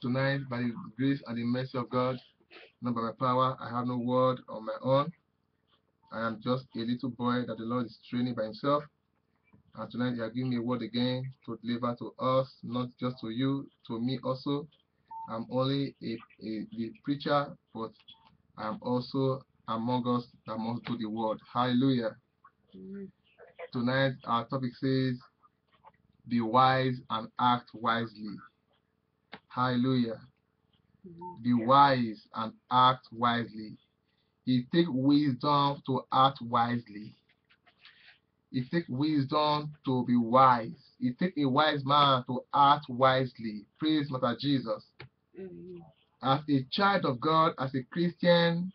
Tonight, by the grace and the mercy of God, not by my power, I have no word on my own. I am just a little boy that the Lord is training by Himself. And tonight, He has given me a word again to deliver to us, not just to you, to me also. I'm only a, a the preacher, but I'm also among us that must do the word. Hallelujah. Tonight, our topic says, Be wise and act wisely. Hallelujah. Mm-hmm. Be wise and act wisely. It takes wisdom to act wisely. It takes wisdom to be wise. It takes a wise man to act wisely. Praise Mother Jesus. Mm-hmm. As a child of God, as a Christian,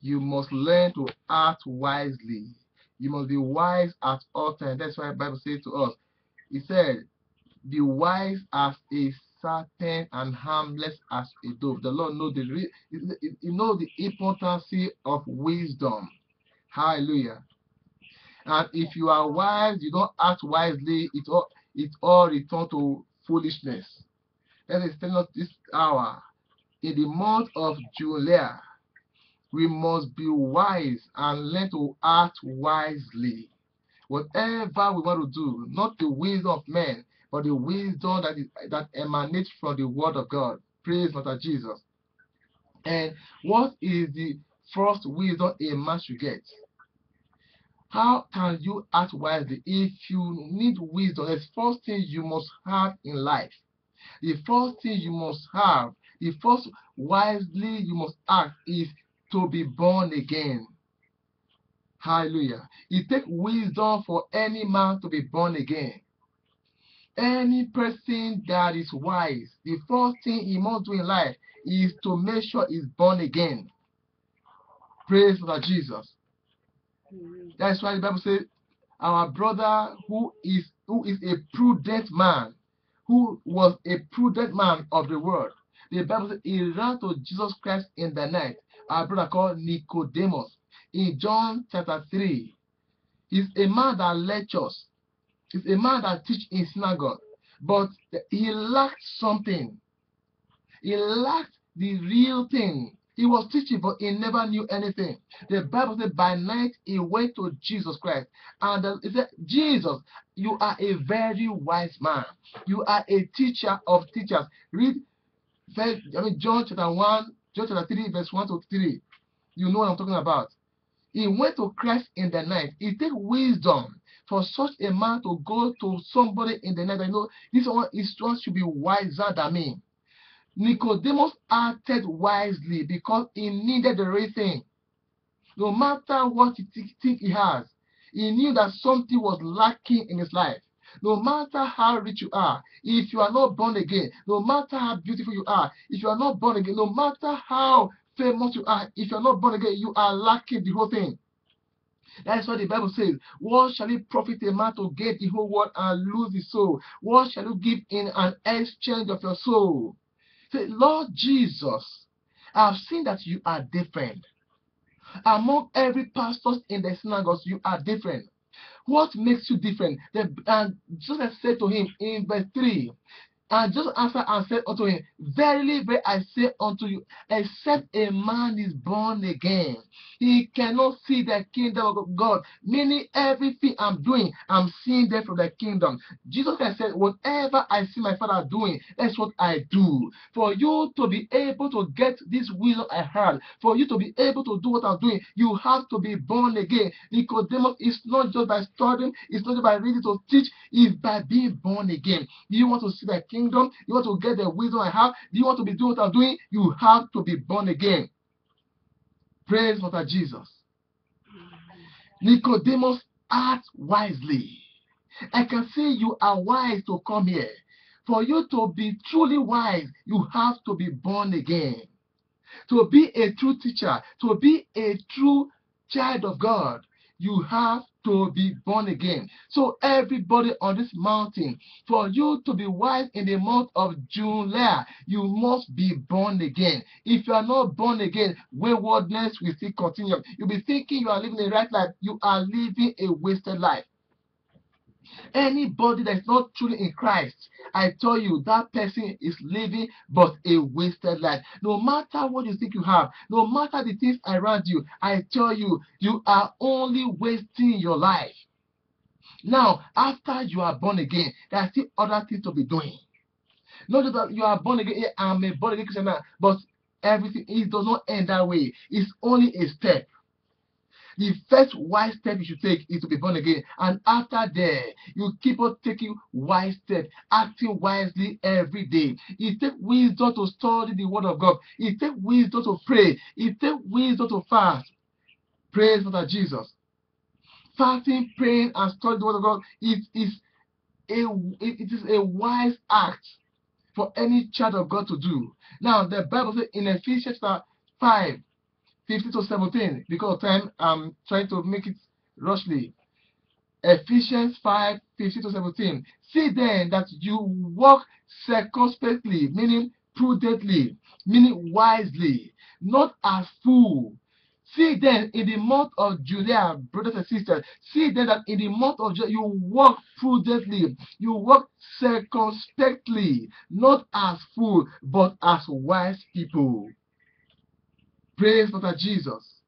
you must learn to act wisely. You must be wise at all times. That's why the Bible says to us, it said, be wise as a serpent and harmless as a dove. The Lord knows the you know the importance of wisdom. Hallelujah. And if you are wise, you don't act wisely, it all it all return to foolishness. That is telling us this hour. In the month of July, we must be wise and learn to act wisely. Whatever we want to do, not the wisdom of men, but the wisdom that is that emanates from the word of God. Praise Master Jesus. And what is the first wisdom a man should get? How can you act wisely? If you need wisdom, the first thing you must have in life. The first thing you must have, the first wisely you must act is to be born again. Hallelujah. It takes wisdom for any man to be born again. Any person that is wise, the first thing he must do in life is to make sure he's born again. Praise for Jesus. That's why the Bible says, our brother who is who is a prudent man, who was a prudent man of the world. The Bible says he ran to Jesus Christ in the night. Our brother called Nicodemus in John chapter 3. He's a man that lectures. He's a man that teach in synagogue. But he lacked something. He lacked the real thing. He was teaching, but he never knew anything. The Bible said by night he went to Jesus Christ. And uh, he said, Jesus, you are a very wise man. You are a teacher of teachers. Read I mean, John chapter 1, John chapter 3, verse 1 to 3. You know what I'm talking about. He went to Christ in the night. He takes wisdom for such a man to go to somebody in the night. I know this one is one should be wiser than me. Nicodemus acted wisely because he needed the right thing. No matter what he th think he has, he knew that something was lacking in his life. No matter how rich you are, if you are not born again, no matter how beautiful you are, if you are not born again, no matter how famous you are, if you are not born again, you are lacking the whole thing. That's what the Bible says. What shall it profit a man to get the whole world and lose his soul? What shall you give in an exchange of your soul? Say, Lord Jesus, I've seen that you are different. Among every pastor in the synagogues, you are different. What makes you different? The, and Jesus said to him in verse 3 and just answered and said unto him, Verily, verily, I say unto you, except a man is born again, he cannot see the kingdom of God. Meaning, everything I'm doing, I'm seeing them from the kingdom. Jesus Christ said, Whatever I see my Father doing, that's what I do. For you to be able to get this wisdom I had, for you to be able to do what I'm doing, you have to be born again. Nicodemus is not just by studying, it's not just by reading to teach, it's by being born again. You want to see the kingdom kingdom, you want to get the wisdom I have, do you want to be doing what I'm doing? You have to be born again. Praise Master Jesus. Nicodemus act wisely. I can see you are wise to come here. For you to be truly wise, you have to be born again. To be a true teacher, to be a true child of God, you have to be born again. So everybody on this mountain, for you to be wise in the month of July, you must be born again. If you are not born again, waywardness will still continue. You'll be thinking you are living a right life. You are living a wasted life. Anybody that is not truly in Christ, I tell you, that person is living but a wasted life. No matter what you think you have, no matter the things around you, I tell you, you are only wasting your life. Now, after you are born again, there are still other things to be doing. Not just that you are born again, I'm a born again Christian now, but everything it does not end that way. It's only a step. The first wise step you should take is to be born again. And after that, you keep on taking wise steps, acting wisely every day. It takes wisdom to study the word of God. It takes wisdom to pray. It takes wisdom to fast. Praise Father Jesus. Fasting, praying, and studying the word of God it is a it is a wise act for any child of God to do. Now the Bible says in Ephesians 5 15 to 17. Because of time, I'm trying to make it rushly. Ephesians 5 15 to 17. See then that you walk circumspectly, meaning prudently, meaning wisely, not as fools. See then in the month of July, brothers and sisters, see then that in the month of July you walk prudently, you walk circumspectly, not as fools, but as wise people. Praise Father Jesus.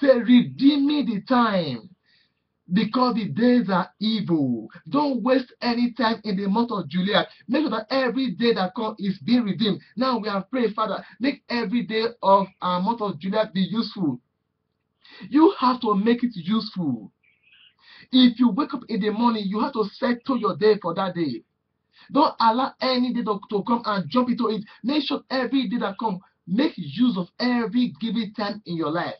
Say, redeem me the time because the days are evil. Don't waste any time in the month of July. Make sure that every day that comes is being redeemed. Now we have prayed, Father, make every day of our month of July be useful. You have to make it useful. If you wake up in the morning, you have to settle your day for that day. Don't allow any day to, to come and jump into it. Make sure every day that comes Make use of every given time in your life.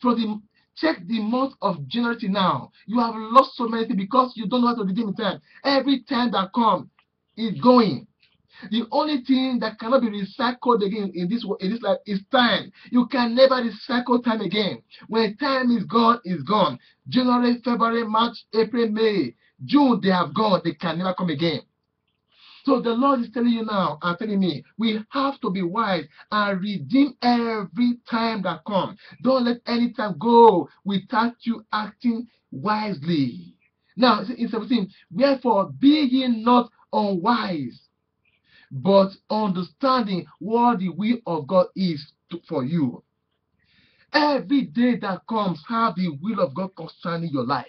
For the check the month of January now. You have lost so many things because you don't know how to redeem time. Every time that comes is going. The only thing that cannot be recycled again in this in this life is time. You can never recycle time again. When time is gone, is gone. January, February, March, April, May, June, they have gone. They can never come again. So the Lord is telling you now and telling me, we have to be wise and redeem every time that comes. Don't let any time go without you acting wisely. Now, in 17, wherefore be ye not unwise, but understanding what the will of God is to, for you. Every day that comes, have the will of God concerning your life.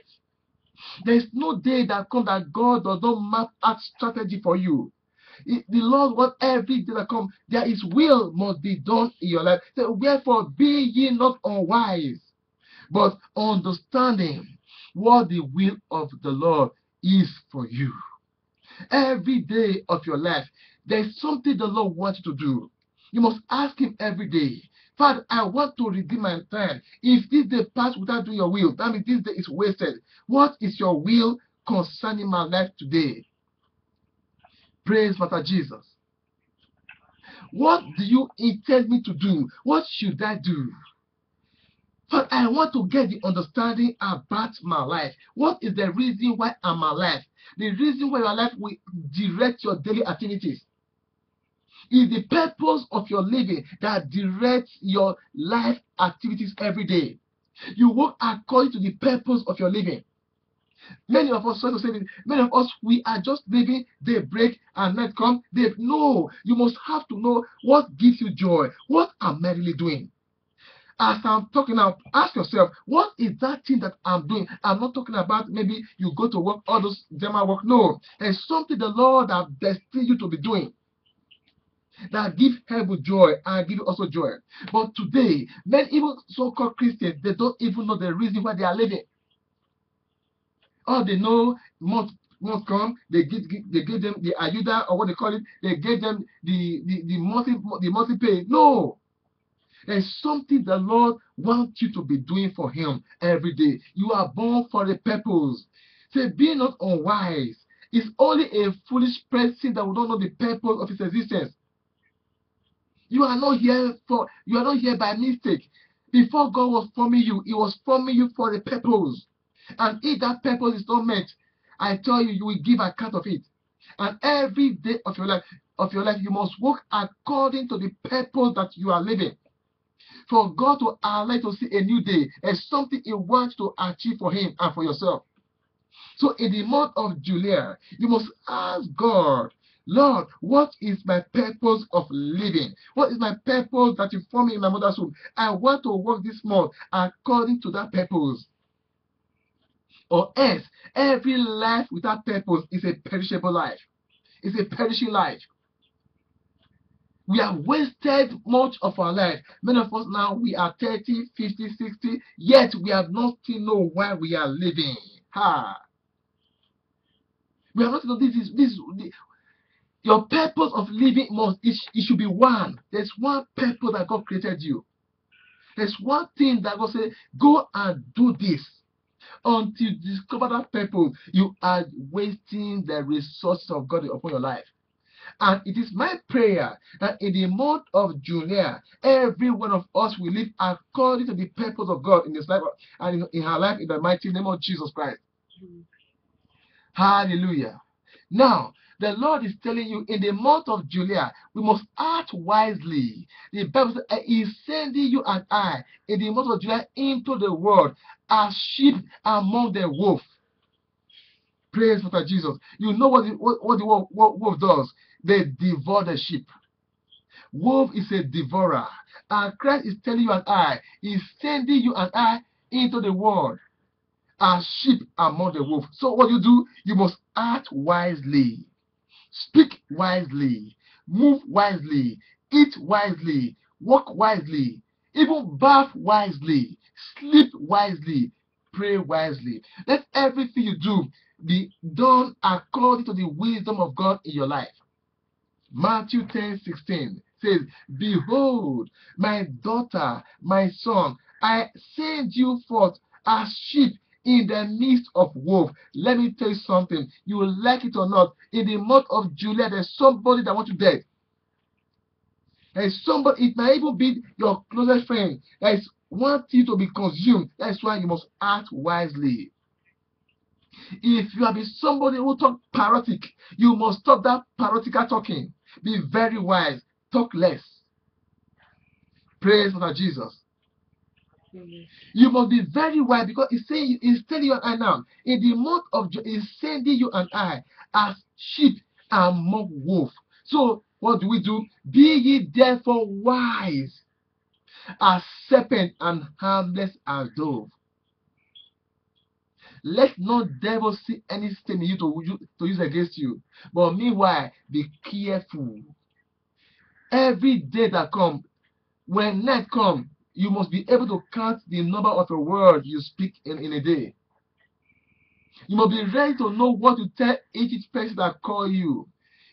There's no day that comes that God does not map out strategy for you. the Lord wants every day that comes, there is will must be done in your life. So wherefore be ye not unwise, but understanding what the will of the Lord is for you. Every day of your life, there's something the Lord wants you to do. You must ask Him every day. Father, I want to redeem my time. If this day pass without doing your will, that means this day is wasted. What is your will concerning my life today? Praise Father Jesus. What do you intend me to do? What should I do? But I want to get the understanding about my life. What is the reason why I'm alive? The reason why your life will direct your daily activities is the purpose of your living that directs your life activities every day. You work according to the purpose of your living. Many of us, so to say, many of us, we are just living day break and night come. They no, you must have to know what gives you joy. What am I really doing? As I'm talking now, ask yourself, what is that thing that I'm doing? I'm not talking about maybe you go to work, all those demo work. No, there's something the Lord has destined you to be doing that give heaven joy and give also joy. But today, many even so-called Christians, they don't even know the reason why they are living. All they know must must come. They give, they give them the ayuda or what they call it. They give them the the the multi the multi pay. No, there's something the Lord wants you to be doing for Him every day. You are born for a purpose. Say, be not unwise. It's only a foolish person that will not know the purpose of his existence. You are not here for you are not here by mistake. Before God was forming you, He was forming you for a purpose. And if that purpose is not met, I tell you, you will give account of it. And every day of your life, of your life, you must work according to the purpose that you are living. For God to allow to see a new day is something He wants to achieve for Him and for yourself. So in the month of July, you must ask God, Lord, what is my purpose of living? What is my purpose that you formed me in my mother's womb? I want to work this month according to that purpose. Or else, every life without purpose is a perishable life. It's a perishing life. We have wasted much of our life. Many of us now, we are 30, 50, 60, yet we have not still know why we are living. Ha! We have not know this is this your purpose of living must it, it should be one. There's one purpose that God created you. There's one thing that God said, go and do this. Until you discover that purpose, you are wasting the resources of God upon your life. And it is my prayer that in the month of July, every one of us will live according to the purpose of God in his life and in, in her life in the mighty name of Jesus Christ. Hallelujah. Now, the Lord is telling you in the month of July, we must act wisely. The Bible says, He is sending you and I in the month of July into the world as sheep among the wolf. Praise for Jesus. You know what the, what, what the wolf, wolf does? They devour the sheep. Wolf is a devourer. And Christ is telling you and I, He's sending you and I into the world as sheep among the wolf. So what you do, you must act wisely, speak wisely, move wisely, eat wisely, walk wisely, even bath wisely, sleep wisely, pray wisely. Let everything you do be done according to the wisdom of God in your life. Matthew 10 16 says, Behold, my daughter, my son, I send you forth as sheep in the midst of wolf. Let me tell you something. You will like it or not. In the month of July, there's somebody that wants you dead. There's somebody, it might even be your closest friend that is wants you to be consumed. That's why you must act wisely. If you have been somebody who talk parotic, you must stop that parotical talking. Be very wise. Talk less. Praise for Jesus. You must be very wise because he's saying he's telling you and I now in the month of June, he's sending you and I as sheep among wolves. So what do we do? Be ye therefore wise as serpent and harmless as dove. Let no devil see anything in you to, to use against you. But meanwhile, be careful. Every day that comes, when night comes, you must be able to count the number of a word you speak in, in a day. You must be ready to know what to tell each person that call you.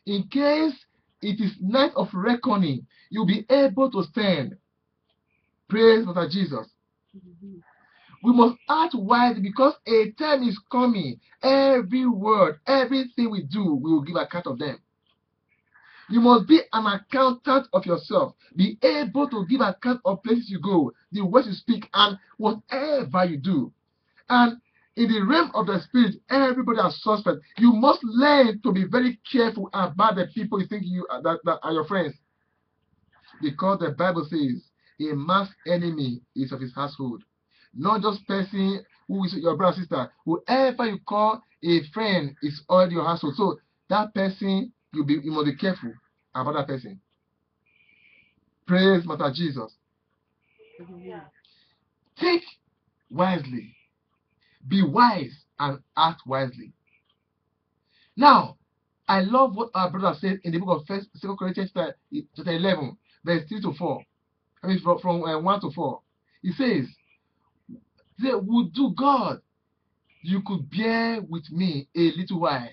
In case it is night of reckoning, you'll be able to stand. Praise Mother Jesus. We must act wisely because a time is coming. Every word, everything we do, we will give account of them. You must be an accountant of yourself. Be able to give account of places you go, the words you speak, and whatever you do. And in the realm of the spirit, everybody is suspect. You must learn to be very careful about the people you think you that, that are your friends. Because the Bible says a man's enemy is of his household. Not just person who is your brother sister. Whoever you call a friend is already your household. So that person you be you must be careful about that person. Praise Master Jesus. Think wisely. Be wise and act wisely. Now, I love what our brother said in the book of First, Second Corinthians chapter 11, verse 3 to 4. I mean, from, from uh, 1 to 4. He says, They would do God, you could bear with me a little while.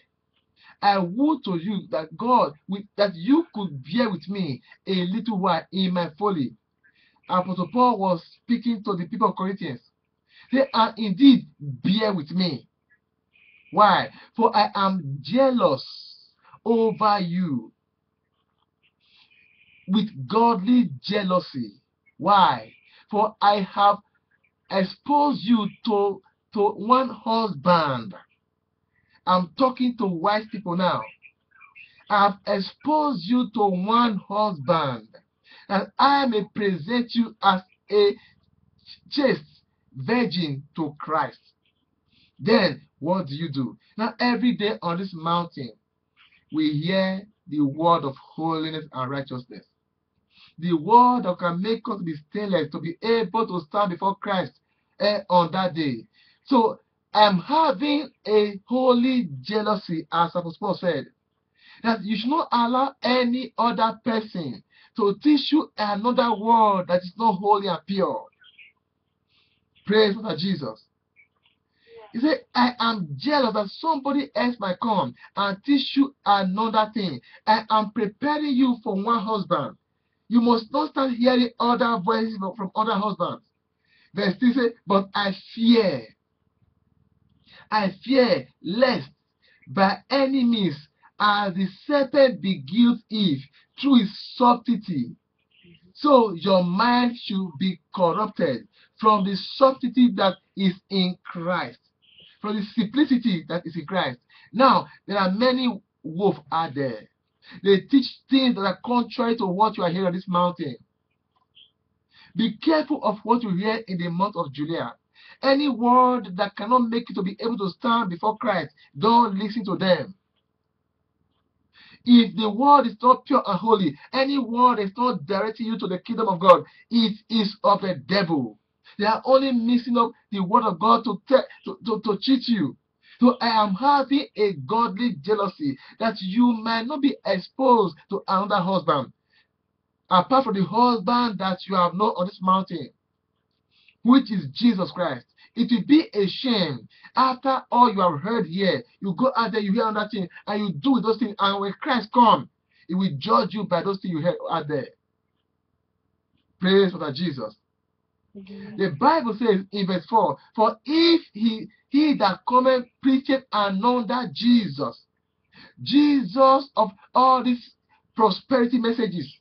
I would to you that God, with, that you could bear with me a little while in my folly. Apostle Paul was speaking to the people of Corinthians. They are indeed bear with me. Why? For I am jealous over you with godly jealousy. Why? For I have exposed you to, to one husband I'm talking to wise people now. I've exposed you to one husband, and I may present you as a chaste virgin to Christ. Then what do you do? Now, every day on this mountain, we hear the word of holiness and righteousness. The word that can make us be stainless, to be able to stand before Christ eh, on that day. So I'm having a holy jealousy, as Apostle Paul said, that you should not allow any other person to teach you another word that is not holy and pure. Praise for Jesus. He said, I am jealous that somebody else might come and teach you another thing. I am preparing you for one husband. You must not start hearing other voices from other husbands. Verse 3 says, But I fear, I fear lest by any means as the serpent beguiled Eve through his subtlety, so your mind should be corrupted from the subtlety that is in Christ, from the simplicity that is in Christ. Now, there are many wolves out there. They teach things that are contrary to what you are hearing on this mountain. Be careful of what you hear in the month of July. Any word that cannot make you to be able to stand before Christ, don't listen to them. If the word is not pure and holy, any word is not directing you to the kingdom of God, it is of the devil. They are only mixing up the word of God to, to, to, to cheat you. So I am having a godly jealousy that you might not be exposed to another husband, apart from the husband that you have known on this mountain, which is Jesus Christ. It will be a shame after all you have heard here. You go out there, you hear another thing, and you do those things. And when Christ comes, He will judge you by those things you heard out there. Praise for that, Jesus. The Bible says in verse 4 For if he, he that cometh preacheth another Jesus, Jesus of all these prosperity messages,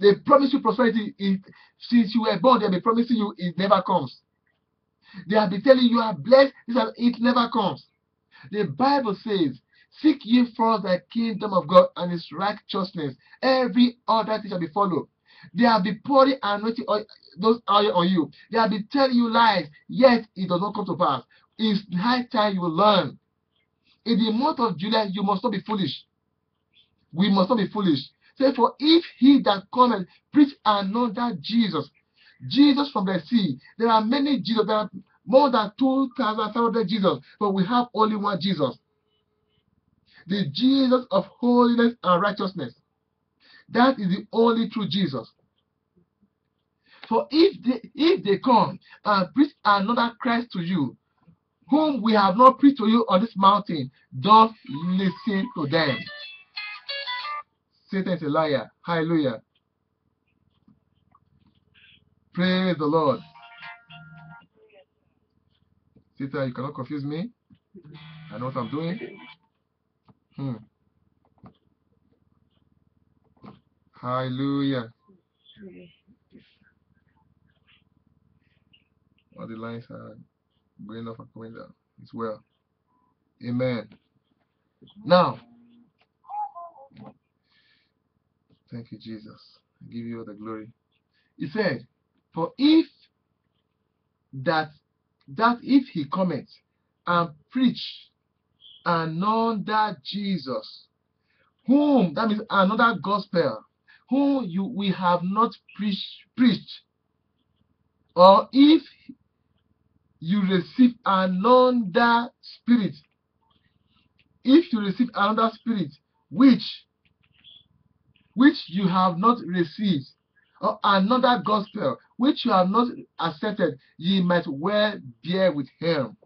they promise you prosperity it, since you were born, they be promising you it never comes. They have been telling you are blessed, it never comes. The Bible says, Seek ye first the kingdom of God and his righteousness. Every other thing shall be followed. They have been pouring anointing oil, those oil on you. They have been telling you lies, yet it does not come to pass. It's high time you learn. In the month of July, you must not be foolish. We must not be foolish. Therefore, if he that cometh preach another Jesus, Jesus from the sea, there are many Jesus. There are more than 2,500 Jesus, but we have only one Jesus. The Jesus of holiness and righteousness. That is the only true Jesus. For if they, if they come and preach another Christ to you, whom we have not preached to you on this mountain, don't listen to them. Satan is a liar. Hallelujah. Praise the Lord. Satan, you cannot confuse me. I know what I'm doing. Hmm. Hallelujah. All the lines are going up and coming down. It's well. Amen. Now, thank you, Jesus. I give you all the glory. He said, For if that that if he cometh and preach another Jesus, whom that means another gospel, whom you we have not preached, preached, or if you receive another spirit, if you receive another spirit which which you have not received, or another gospel which you have not accepted, ye might well bear with him.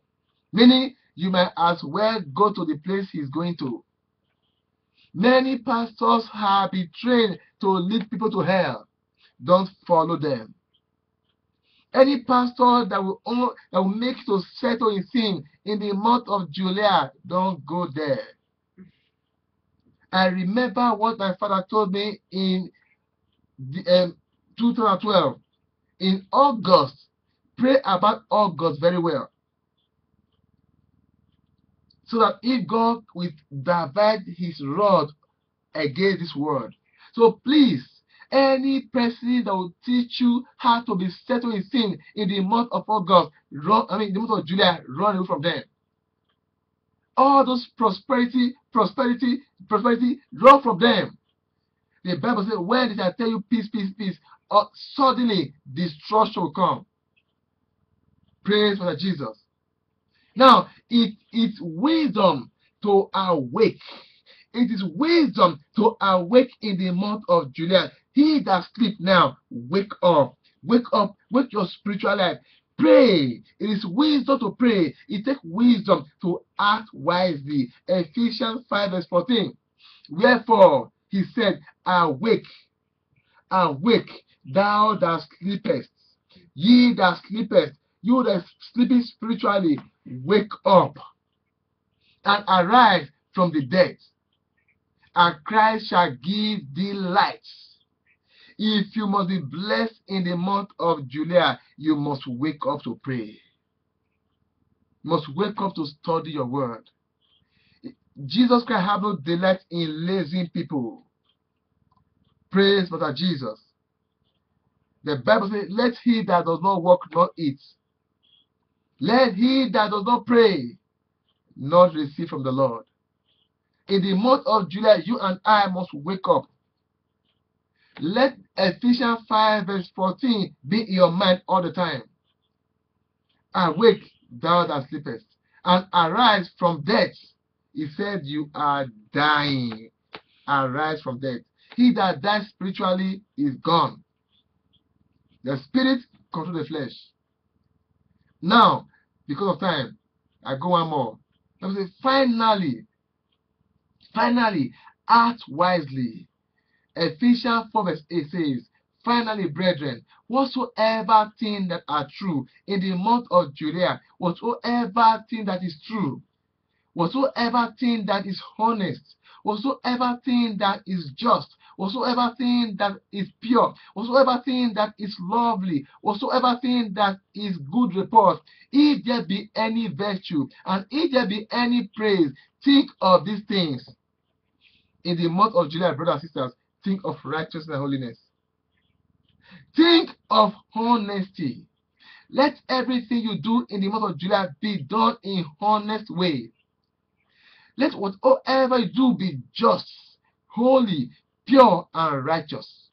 Meaning, you might as well go to the place he's going to. Many pastors have been trained to lead people to hell. Don't follow them. Any pastor that will, that will make to settle in sin in the month of July, don't go there. I remember what my father told me in the, um, 2012. In August, pray about August very well. So that if God will divide his rod against this world. So please, Any person that will teach you how to be settled in sin in the month of August, run, I mean, the month of July, run away from them. All those prosperity, prosperity, prosperity, draw from them. The Bible says, when did I tell you peace, peace, peace? Uh, suddenly destruction will come. Praise for Jesus. Now, it is wisdom to awake. It is wisdom to awake in the month of July. He that sleep now, wake up. Wake up. Wake your spiritual life. Pray. It is wisdom to pray. It takes wisdom to act wisely. Ephesians 5 verse 14. Wherefore, he said, Awake, awake, thou that sleepest. Ye that sleepest, you that sleeping spiritually, wake up and arise from the dead, and Christ shall give thee light. If you must be blessed in the month of July, you must wake up to pray. You must wake up to study your word. Jesus Christ have no delight in lazy people. Praise Brother Jesus. The Bible says, Let he that does not work not eat. Let he that does not pray not receive from the Lord. In the month of July, you and I must wake up. Let Ephesians 5 verse 14 be in your mind all the time. Awake, thou that sleepest, and arise from death. He said, You are dying. Arise from death. He that dies spiritually is gone. The spirit controls the flesh. Now, because of time, I go one more. Let me say, finally, finally, act wisely. Ephesians 4 verse 8 says, Finally, brethren, whatsoever thing that are true in the month of July, whatsoever thing that is true, whatsoever thing that is honest, whatsoever thing that is just, whatsoever thing that is pure, whatsoever thing that is lovely, whatsoever thing that is good report, if there be any virtue, and if there be any praise, think of these things. In the month of July, brothers and sisters, think of righteousness and holiness. Think of honesty. Let everything you do in the month of July be done in honest way. Let whatever you do be just, holy, pure, and righteous.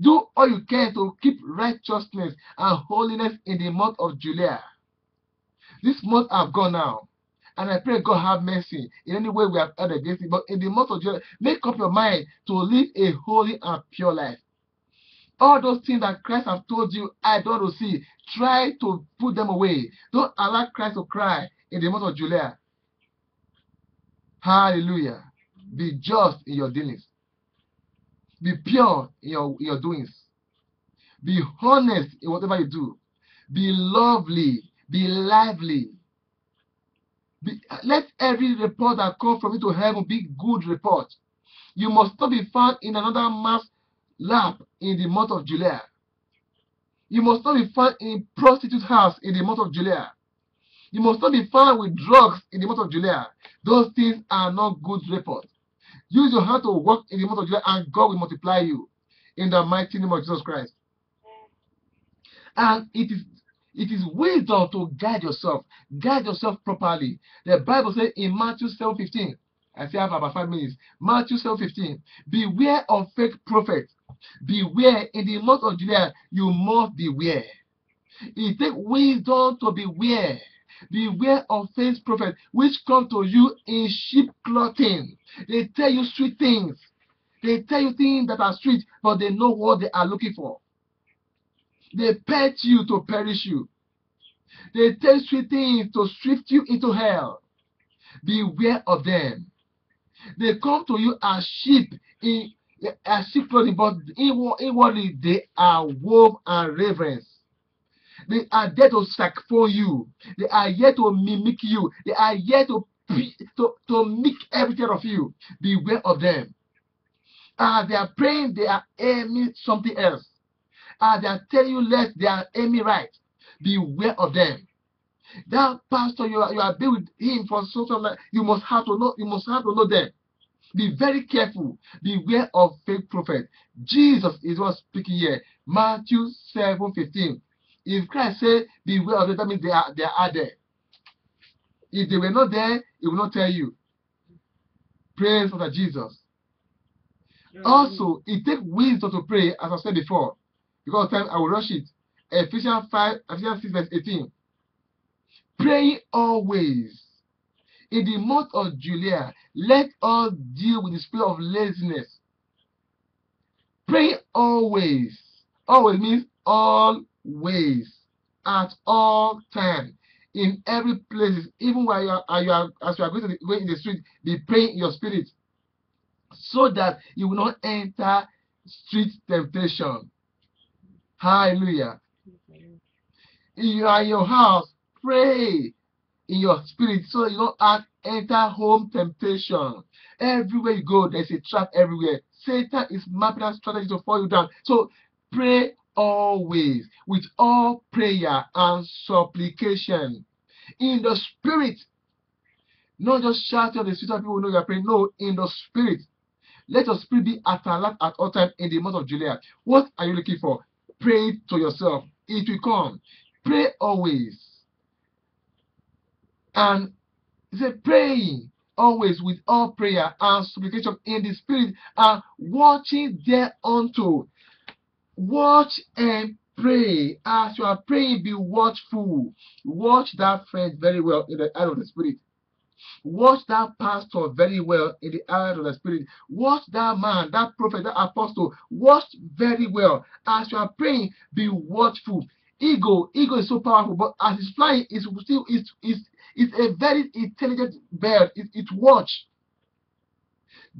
Do all you can to keep righteousness and holiness in the month of July. This month I've gone now. And I pray God have mercy in any way we have erred against it. But in the month of July, make up your mind to live a holy and pure life. All those things that Christ has told you, I don't see. Try to put them away. Don't allow Christ to cry in the month of July. Hallelujah. Be just in your dealings. Be pure in your, in your doings. Be honest in whatever you do. Be lovely. Be lively. Be, let every report that comes from you to heaven be good report. You must not be found in another man's lap in the month of July. You must not be found in prostitute house in the month of July. You must not be found with drugs in the month of July. Those things are not good reports. Use your hand to work in the month of July and God will multiply you in the mighty name of Jesus Christ. And it is it is wisdom to guide yourself. Guide yourself properly. The Bible says in Matthew 7 15, I still have about five minutes. Matthew 7 15, beware of fake prophets. Beware in the month of July, you must beware. It takes wisdom to beware. Beware of false prophets which come to you in sheep clothing. They tell you sweet things. They tell you things that are sweet, but they know what they are looking for. They pet you to perish you. They tell sweet things to swift you into hell. Beware of them. They come to you as sheep in as sheep clothing, but inwardly they are wolf and ravens. They are there to sacrifice you. They are here to mimic you. They are here to, to, to make everything of you. Beware of them. As they are praying, they are aiming something else. As they are telling you less, they are aiming right. Beware of them. That pastor, you are you are with him for so long. You must have to know. You must have to know them. Be very careful. Beware of fake prophet. Jesus is what speaking here. Matthew 7 15. If Christ said, Beware of them, that means they are, they are there. If they were not there, he will not tell you. Praise for Jesus. Mm-hmm. Also, it takes wisdom to pray, as I said before. Because of time, I will rush it. Ephesians 5, Ephesians 6, verse 18. Praying always. In the month of July, let us deal with the spirit of laziness. Pray always. Always means always. At all times. In every place, even while you are, you are as you are going, the, going in the street, be praying in your spirit. So that you will not enter street temptation. Hallelujah. In your, in your house, pray in your spirit so you don't act, enter home temptation. Everywhere you go, there's a trap everywhere. Satan is mapping out strategy to fall you down. So pray always with all prayer and supplication in the spirit. Not just shouting on the street people know you're praying. No, in the spirit. Let your spirit be at alert at all times in the month of July. What are you looking for? Pray to yourself. It will come. Pray always. And he said, praying always with all prayer and supplication in the spirit and watching thereunto. Watch and pray. As you are praying, be watchful. Watch that friend very well in the eye of the spirit. Watch that pastor very well in the eye of the spirit. Watch that man, that prophet, that apostle. Watch very well. As you are praying, be watchful. Ego, ego is so powerful, but as it's flying, it's still it's, it's, it's a very intelligent bird. It, it watch.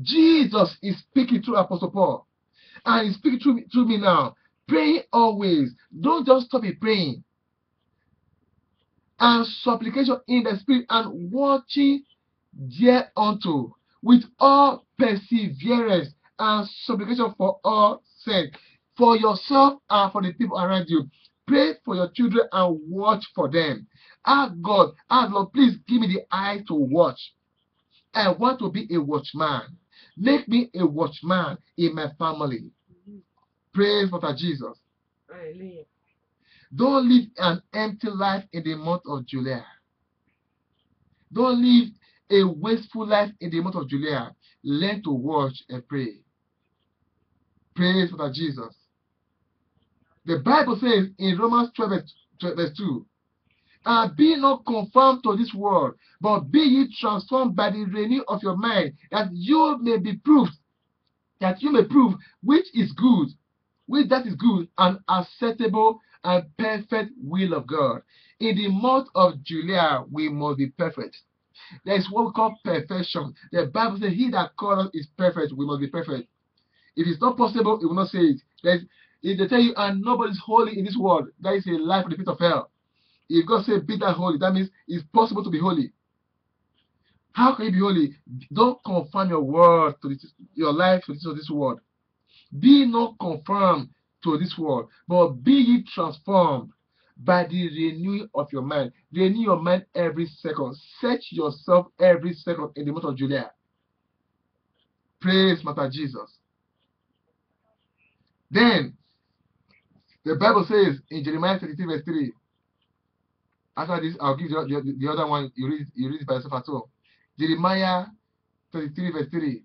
Jesus is speaking through Apostle Paul. And he's speaking through me, through me now. Pray always. Don't just stop praying. And supplication in the spirit and watching thereunto with all perseverance and supplication for all sake. For yourself and for the people around you. Pray for your children and watch for them. Ask God, ask Lord, please give me the eye to watch. I want to be a watchman. Make me a watchman in my family. Praise for Jesus. Hallelujah. Don't live an empty life in the month of July. Don't live a wasteful life in the month of July. Learn to watch and pray. Praise for Jesus. The Bible says in Romans 12, verse 2, and be not conformed to this world, but be ye transformed by the renewing of your mind, that you may be proved, that you may prove which is good, which that is good and acceptable and perfect will of God. In the month of July, we must be perfect. There is what we call perfection. The Bible says, He that called us is perfect, we must be perfect. If it's not possible, it will not say it. There's, if they tell you, and nobody's holy in this world, that is a life for the pit of hell. If God says, be that holy, that means it's possible to be holy. How can you be holy? Don't confirm your word to this, your life to this, to this world. Be not conformed to this world, but be ye transformed by the renewing of your mind. Renew your mind every second. Search yourself every second in the month of July. Praise Master Jesus. Then the Bible says in Jeremiah 33, verse 3. After this, I'll give the, the, the other one. You read, you read it by yourself at home. Jeremiah 33, verse 3.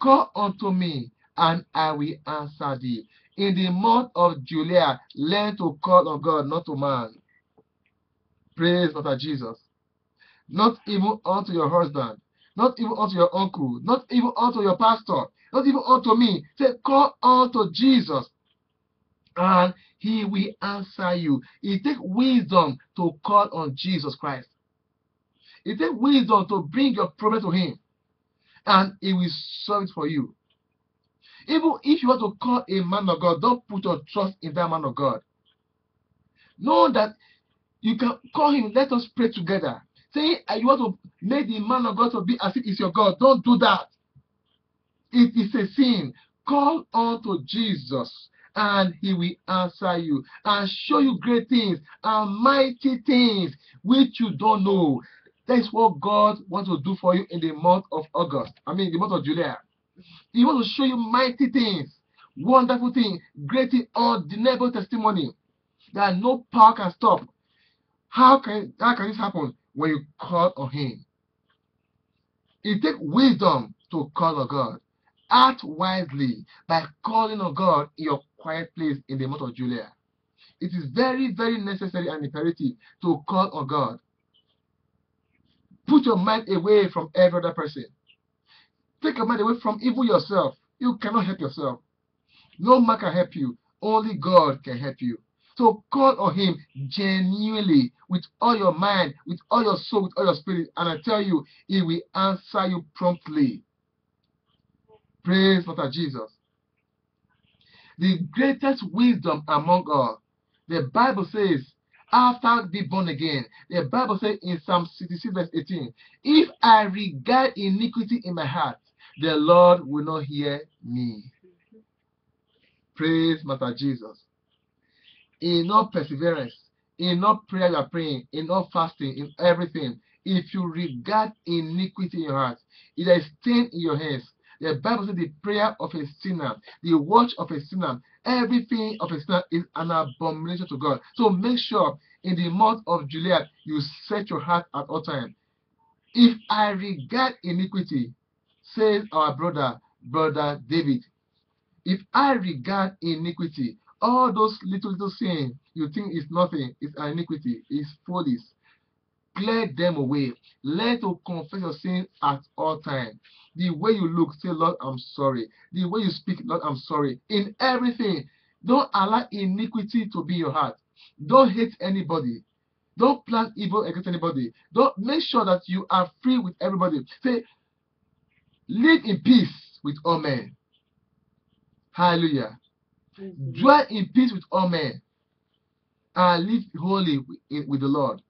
Call unto me, and I will answer thee. In the month of July, learn to call on God, not to man. Praise Master Jesus. Not even unto your husband, not even unto your uncle, not even unto your pastor, not even unto me. Say, call unto Jesus, and he will answer you. It takes wisdom to call on Jesus Christ. It takes wisdom to bring your problem to him, and he will solve it for you. Even if you want to call a man of God, don't put your trust in that man of God. Know that you can call him, let us pray together. Say, you want to make the man of God to be as if it's your God. Don't do that. It is a sin. Call on Jesus and he will answer you and show you great things and mighty things which you don't know. That is what God wants to do for you in the month of August. I mean, the month of July. He wants to show you mighty things, wonderful things, great, undeniable testimony that no power can stop. How can how can this happen when you call on Him? It takes wisdom to call on God. Act wisely by calling on God in your quiet place in the month of July. It is very, very necessary and imperative to call on God. Put your mind away from every other person. Take your mind away from even yourself. You cannot help yourself. No man can help you. Only God can help you. So call on Him genuinely with all your mind, with all your soul, with all your spirit, and I tell you, He will answer you promptly. Praise Father Jesus. The greatest wisdom among all, the Bible says, after be born again, the Bible says in Psalm 66, verse 18, if I regard iniquity in my heart, the Lord will not hear me. Praise Master Jesus. In all perseverance, in all prayer you are praying, in all fasting, in everything, if you regard iniquity in your heart, there is stain in your hands, the Bible says the prayer of a sinner, the watch of a sinner, everything of a sinner is an abomination to God. So make sure in the month of July you set your heart at all times. If I regard iniquity, says our brother, brother David, if I regard iniquity, all those little little sins you think is nothing, is iniquity, is foolish. Clear them away. Learn to confess your sin at all times. The way you look, say, Lord, I'm sorry. The way you speak, Lord, I'm sorry. In everything, don't allow iniquity to be your heart. Don't hate anybody. Don't plan evil against anybody. Don't make sure that you are free with everybody. Say, live in peace with all men. Hallelujah. Mm-hmm. Dwell in peace with all men. And live holy eh, with the Lord.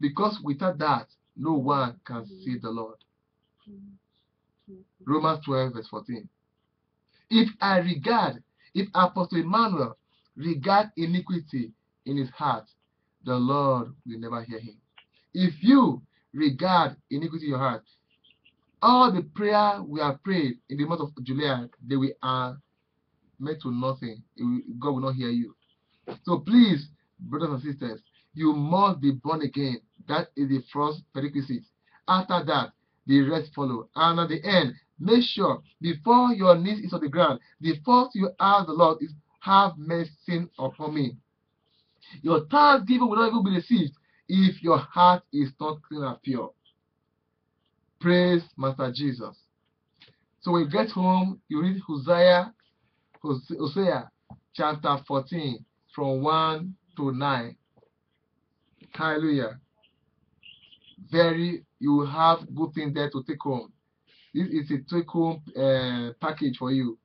Because without that, no one can mm-hmm. see the Lord. Mm-hmm. Romans 12, verse 14. If I regard, if Apostle Emmanuel regard iniquity in his heart, the Lord will never hear him. If you regard iniquity in your heart, all the prayer we have prayed in the month of July, they will uh, are made to nothing. God will not hear you. So please, brothers and sisters, you must be born again. That is the first prerequisite. After that, the rest follow. And at the end, make sure before your knees is on the ground, the first you ask the Lord is, Have mercy upon me. Your thanksgiving will not even be received if your heart is not clean and pure. Praise Master Jesus. So when you get home, you read Hosea, Hosea chapter 14 from 1 to 9. Hallelujah. Very, you have good things there to take home. This is a take home uh, package for you.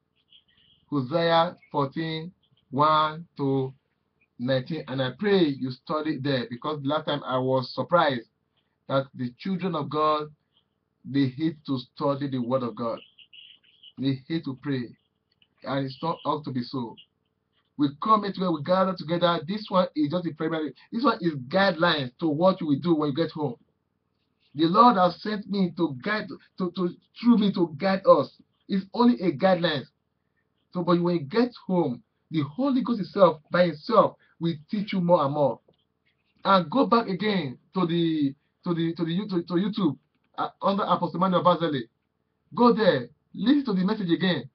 Hosea 14 1 to 19. And I pray you study there because last time I was surprised that the children of God they hate to study the word of God. They hate to pray. And it's not ought to be so. We come into where we gather together. This one is just a primary. This one is guidelines to what you will do when you get home. The Lord has sent me to guide to, to through me to guide us. It's only a guideline. So but when you get home, the Holy Ghost itself by itself will teach you more and more. And go back again to the to the to the to, to YouTube under Apostle Emmanuel Bazele. Go there, listen to the message again,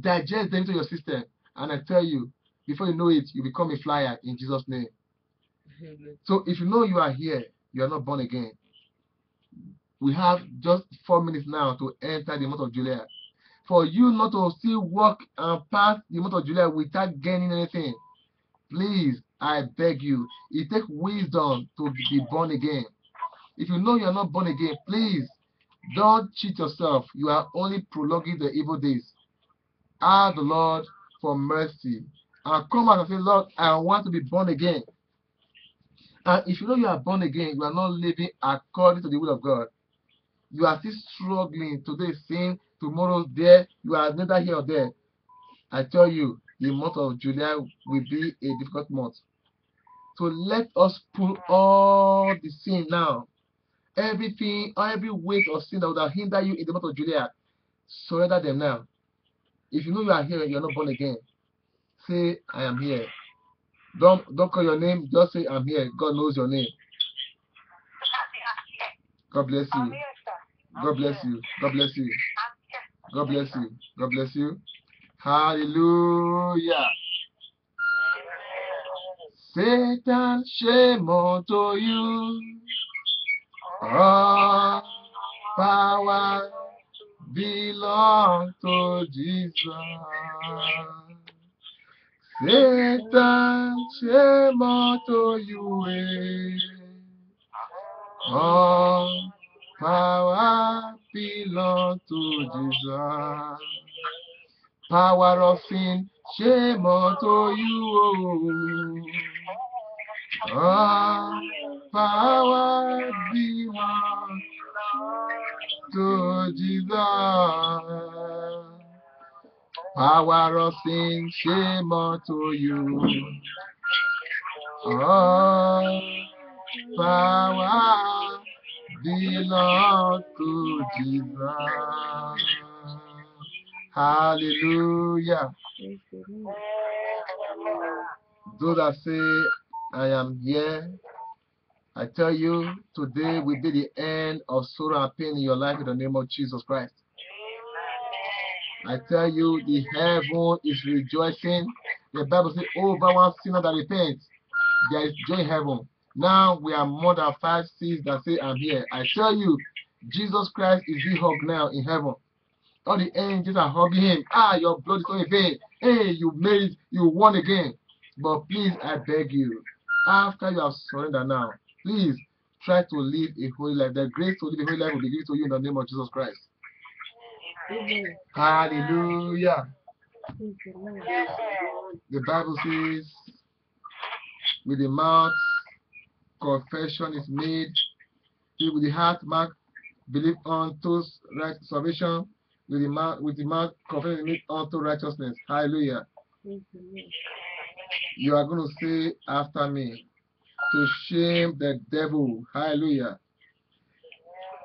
digest them into your system, and I tell you, before you know it, you become a flyer in Jesus' name. So if you know you are here, you are not born again. We have just four minutes now to enter the month of July. For you not to still walk and pass the month of July without gaining anything, please, I beg you, it takes wisdom to be born again. If you know you are not born again, please don't cheat yourself. You are only prolonging the evil days. Ask the Lord for mercy and come out and say, Lord, I want to be born again. And if you know you are born again, you are not living according to the will of God. You are still struggling today, saying tomorrow there, you are neither here or there. I tell you, the month of July will be a difficult month. So let us pull all the sin now everything, every weight of sin that would have hindered you in the month of July, surrender them now. If you know you are here and you're not born again, say, I am here. Don't don't call your name, just say I'm here. God knows your name. God bless you. God bless you. God bless you. God bless you. God bless you. Hallelujah. Satan, shame unto you. All power belongs to Jesus. Satan, shame unto you. All power belongs to Jesus. Power of sin, shame unto you. All power belongs to Jesus. Power of sin, shame unto you. All power belongs to Jesus. Hallelujah. Praise the Lord. Those that say, I am here, I tell you, today will be the end of sorrow and pain in your life in the name of Jesus Christ. I tell you, the heaven is rejoicing. The Bible says, over one sinner that repents, there is joy in heaven. Now we are more than five seats that say, I'm here. I tell you, Jesus Christ is being hugged now in heaven. All the angels are hugging him. Ah, your blood is not in vain. Hey, you made it, you won again. But please, I beg you, after you have surrendered now, please try to live a holy life. The grace to live a holy life will be given to you in the name of Jesus Christ. Amen. Hallelujah. The Bible says, with the mouth, confession is made. With the heart, mark, believe unto right salvation. With the mouth, with the mouth, confession is made unto righteousness. Hallelujah. Praise the Lord. You are going to say after me, to shame the devil. Hallelujah.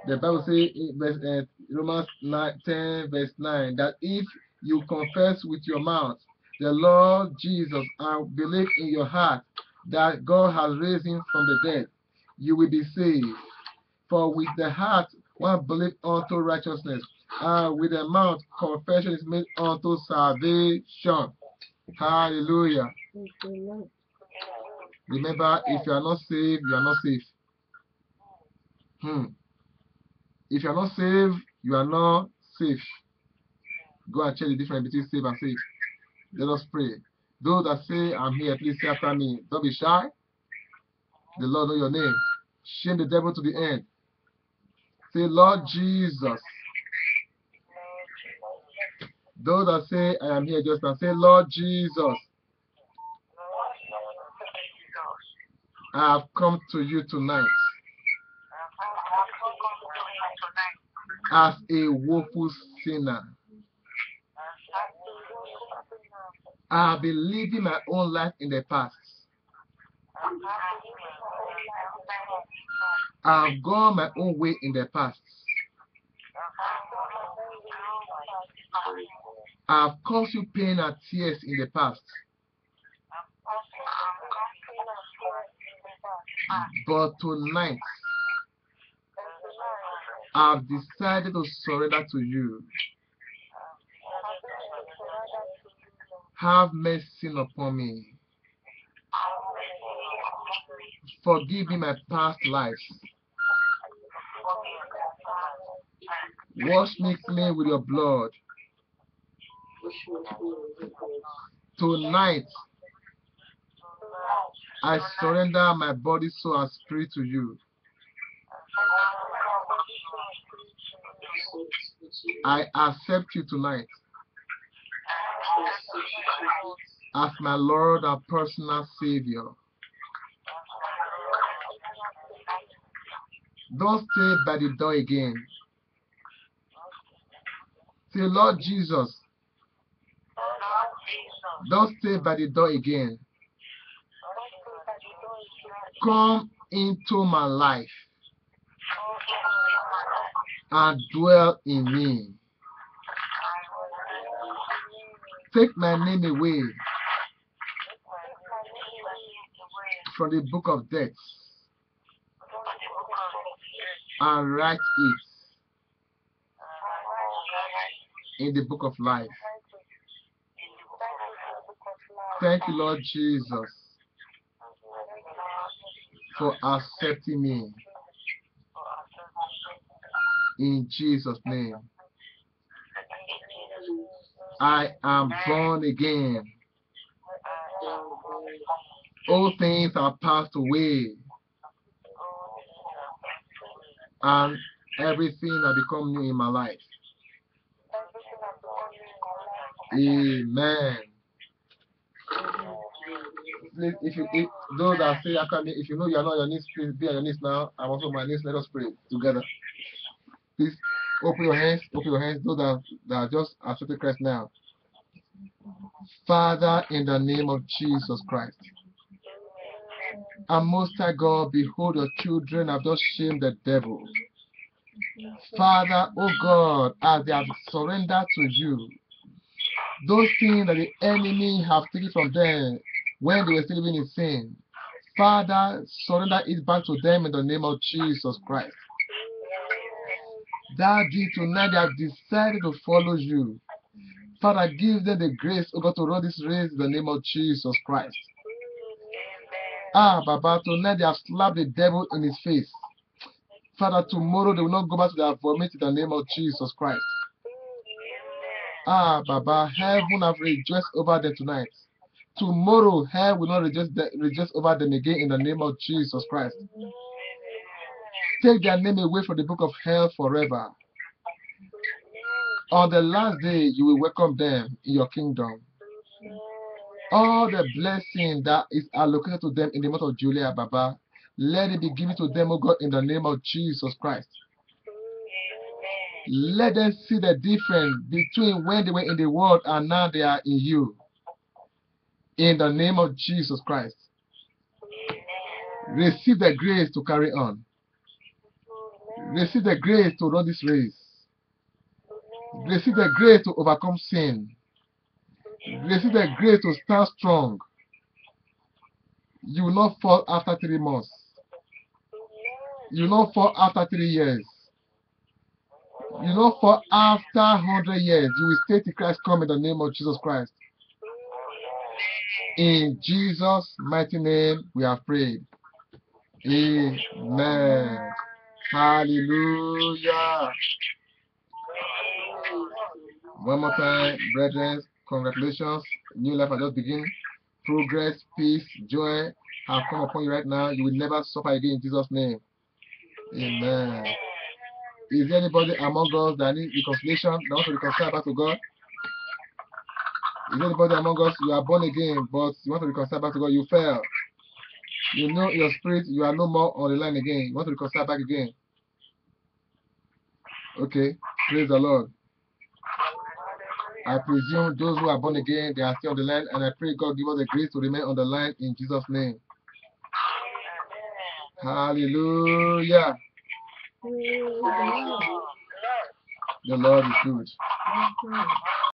The Bible says uh, Romans 9, 10, verse 9, that if you confess with your mouth the Lord Jesus and believe in your heart that God has raised him from the dead, you will be saved. For with the heart one believes unto righteousness, and with the mouth confession is made unto salvation. Hallelujah. Remember, if you are not saved, you are not safe. Hmm. If you are not saved, you are not safe. Go and check the difference between safe and safe. Let us pray. Those that say, I'm here, please say after me. Don't be shy. The Lord know your name. Shame the devil to the end. Say, Lord Jesus. Those that say, I am here just now, say, Lord Jesus, I have come to you tonight as a woeful sinner. I have been living my own life in the past. I have gone my own way in the past. I have caused you pain and tears in the past. But tonight, I've decided to surrender to you. Have mercy upon me. Forgive me my past lives. Wash me clean with your blood. Tonight, I surrender my body, soul, and spirit to you. I accept you tonight as my Lord and personal Savior. Don't stay by the door again. Say, Lord Jesus, don't stay by the door again. Come into my life and dwell in me. Take my name away from the book of death and write it in the book of life. Thank you, Lord Jesus, for accepting me. In Jesus' name. I am born again. All things are passed away, and everything has become new in my life. Amen. Please, if you if those that say after me, if you know you are not on your knees, please be on your knees now. I'm also on my knees. Let us pray together. Please open your hands. Open your hands. Those that, that just accepted Christ now. Father, in the name of Jesus Christ. And most high God, behold your children have just shamed the devil. Father, oh God, as they have surrendered to you, those things that the enemy have taken from them when they were still living in sin, Father, surrender it back to them in the name of Jesus Christ. Daddy, tonight they have decided to follow you. Father, give them the grace, God, to run this race in the name of Jesus Christ. Ah, Baba, tonight they have slapped the devil in his face. Father, tomorrow they will not go back to their vomit in the name of Jesus Christ. Ah, Baba, heaven have rejoiced over them tonight. Tomorrow, hell will not rejoice, over them again in the name of Jesus Christ. Take their name away from the book of hell forever. On the last day, you will welcome them in your kingdom. All the blessing that is allocated to them in the month of July, Baba, let it be given to them, O God, in the name of Jesus Christ. Let them see the difference between when they were in the world and now they are in you. In the name of Jesus Christ. Receive the grace to carry on. Receive the grace to run this race. Receive the grace to overcome sin. Receive the grace to stand strong. You will not fall after three months. You will not fall after three years. You will not fall after 100 years. You will stay till Christ come in the name of Jesus Christ. In Jesus' mighty name, we have prayed. Amen. Hallelujah. One more time, brethren, congratulations. New life has just begun. Progress, peace, joy have come upon you right now. You will never suffer again in Jesus' name. Amen. Is there anybody among us that needs reconciliation, that wants to reconcile back to God? Is anybody among us, you are born again, but you want to reconcile back to God? You fell. You know your spirit, you are no more on the line again. You want to reconcile back again. Okay, praise the Lord. I presume those who are born again, they are still on the line, and I pray God give us the grace to remain on the line in Jesus' name. Hallelujah. The Lord is good.